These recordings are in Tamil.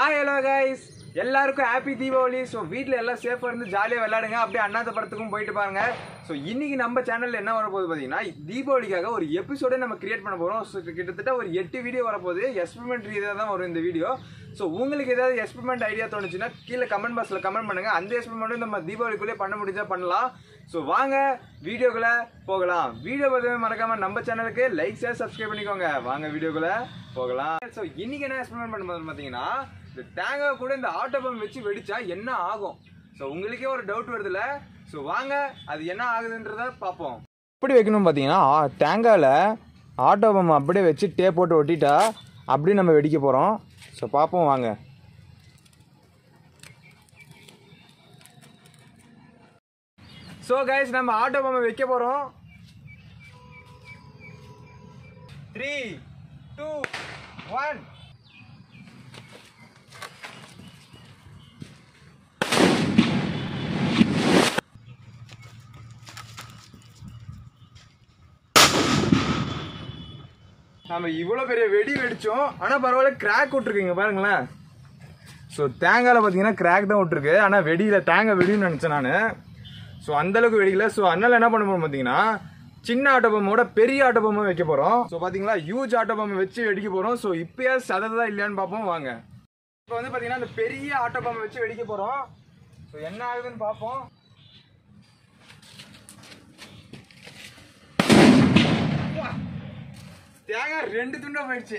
ஆ ஹலோ கைஸ் எல்லாருக்கும் ஹாப்பி தீபாவளி. ஸோ வீட்டில் எல்லாம் சேஃபாக இருந்து ஜாலியாக விளையாடுங்க. அப்படியே அண்ணாத்த படத்துக்கும் போயிட்டு பாருங்க. ஸோ இன்னைக்கு நம்ம சேனலில் என்ன வரப்போகுது பார்த்தீங்கன்னா தீபாவளிக்காக ஒரு எபிசோடே நம்ம கிரியேட் பண்ண போகிறோம் ஸோ கிட்டத்தட்ட ஒரு எட்டு வீடியோ வரப்போகுது. எக்ஸ்பெரிமெண்ட் ரீதியாக தான் வரும் இந்த வீடியோ ஸோ உங்களுக்கு ஏதாவது எக்ஸ்பெரிமெண்ட் ஐடியா தோணுச்சுன்னா கீழே கமெண்ட் பாக்ஸில் கமெண்ட் பண்ணுங்கள் அந்த எக்ஸ்பெரிமெண்ட்டும் நம்ம தீபாவளிக்குள்ளே பண்ண முடிஞ்சால் பண்ணலாம். ஸோ வாங்க வீடியோக்குள்ளே போகலாம். வீடியோ பார்த்து மறக்காமல் நம்ம சேனலுக்கு லைக் ஷேர் சப்ஸ்கிரைப் பண்ணிக்கோங்க. வாங்க வீடியோக்குள்ளே போகலாம். ஸோ இன்றைக்கி என்ன எக்ஸ்பெரிமெண்ட் பண்ணும்போது பார்த்தீங்கன்னா இந்த தேங்காய் கூட இந்த ஆட்டோ பம்ப் வச்சு வெடிச்சா என்ன ஆகும்? ஸோ உங்களுக்கே ஒரு டவுட் வருதுல்ல? ஸோ வாங்க அது என்ன ஆகுதுன்றத பார்ப்போம். எப்படி வைக்கணும் பார்த்தீங்கன்னா தேங்காயில் ஆட்டோ பம்ப் அப்படியே வச்சு டேப் போட்டு ஒட்டிட்டா அப்படியே நம்ம வெடிக்க போகிறோம் ஸோ பார்ப்போம் வாங்க. ஸோ கைஸ் நம்ம ஆட்டோ பம்மை வைக்க போகிறோம் த்ரீ டூ ஒன் நம்ம இவ்வளோ பெரிய வெடி வெடித்தோம் ஆனால் பரவாயில்ல கிராக் விட்ருக்குங்க பாருங்களேன். ஸோ தேங்காயில் பார்த்தீங்கன்னா கிராக் தான் விட்ருக்கு ஆனால் வெடியில் தேங்காய் வெடின்னு நினச்சேன் நான். ஸோ அந்தளவுக்கு வெடிக்கல ஸோ அதனால் என்ன பண்ண போகிறோம் பார்த்தீங்கன்னா சின்ன ஆட்டோ பெரிய ஆட்டோ பம்மை வைக்க போகிறோம் ஸோ பார்த்தீங்களா ஹியூஜ் ஆட்டோ பம்மை வச்சு வெடிக்க போகிறோம் ஸோ இப்போயே சததா இல்லையான்னு பார்ப்போம் வாங்க. இப்போ வந்து பார்த்தீங்கன்னா அந்த பெரிய ஆட்டோ பம்மை வச்சு வெடிக்க போகிறோம் ஸோ என்ன ஆகுதுன்னு பார்ப்போம் தேங்காய் ரெண்டு துண்டா போயிடுச்சு.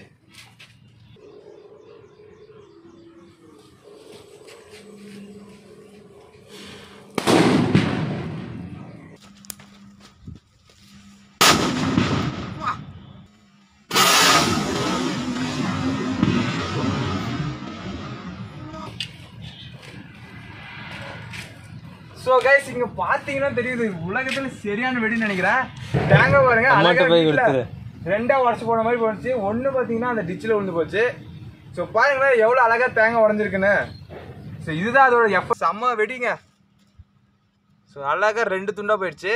சோ கைஸ் இங்க பாத்தீங்கன்னா தெரியுது உலகத்துல சரியான வெடி நினைக்கிறேன். தேங்காய் பாருங்க அழகா ரெண்டாக உடச்சி போன மாதிரி போச்சு. ஒன்று பார்த்தீங்கன்னா அந்த டிச்சில் விழுந்து போச்சு. ஸோ பாருங்களேன் எவ்வளோ அழகாக தேங்காய் உடஞ்சிருக்குன்னு. ஸோ இதுதான் அதோட எப்போ செம்ம வெடிங்க. ஸோ அழகா ரெண்டு துண்டாக போயிடுச்சு.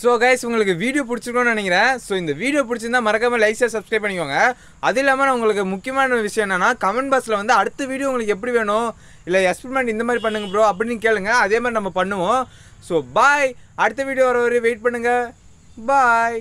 ஸோ கைஸ் உங்களுக்கு வீடியோ பிடிச்சிருக்கோன்னு நினைக்கிறேன். ஸோ இந்த வீடியோ பிடிச்சிருந்தா மறக்காம லைக் ஷேர் சப்ஸ்கிரைப் பண்ணிக்கோங்க. அது இல்லாமல் உங்களுக்கு முக்கியமான விஷயம் என்னன்னா கமெண்ட் பாக்ஸில் வந்து அடுத்த வீடியோ உங்களுக்கு எப்படி வேணும்? இல்லை எக்ஸ்பெரிமெண்ட் இந்த மாதிரி பண்ணுங்க ப்ரோ அப்படின்னு கேளுங்க. அதே மாதிரி நம்ம பண்ணுவோம். ஸோ பாய் அடுத்த வீடியோ வர வரை வெயிட் பண்ணுங்கள் பாய்